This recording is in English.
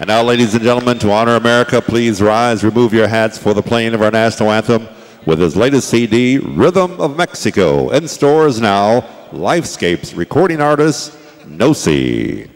And now, ladies and gentlemen, to honor America, please rise, remove your hats for the playing of our national anthem with his latest CD, Rhythm of Mexico. In stores now, Lifescapes recording artist, Nocy.